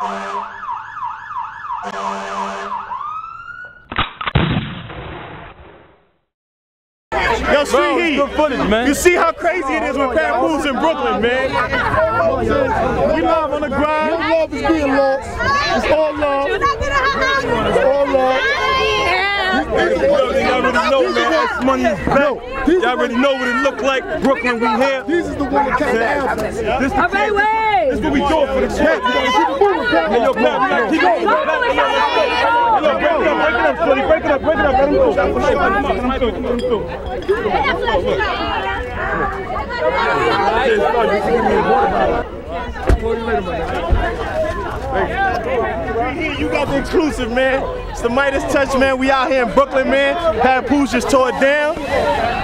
Yo, Street Heat, footage, man. you see how crazy it is with Papoose in Brooklyn, man. We live on the grind. Your love is being lost. It's all love. It's all love. Y'all already know, what it look like. Brooklyn, we here. This is the one that came after. This is what we do for the kids. Hey, yo, Pat, keep going. Yo, break it up, break it up, Shorty. Break it up, break it up. Let him go. Let him through, let him through, let him through. We here, you got the exclusive, man. It's the Midas Touch, man. We out here in Brooklyn, man. Papoose just tore it down.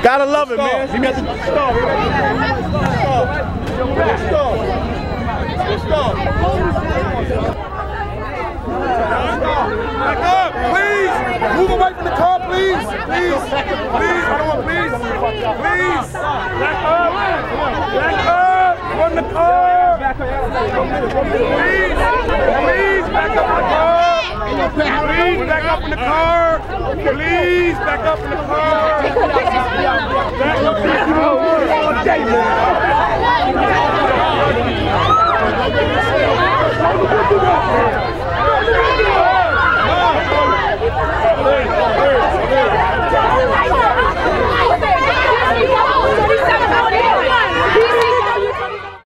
Gotta love it, man. We got the star. We got the star. The star. Back up, please. Move away from the car, please. Please. I want please. Please. Back up. Back up. From the car. Please. Please. Back up in the car. Please back up in the car. Please back up in the car. Back up in the car.